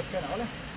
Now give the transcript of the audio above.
Let's get out of here.